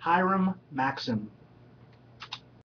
Hiram Maxim.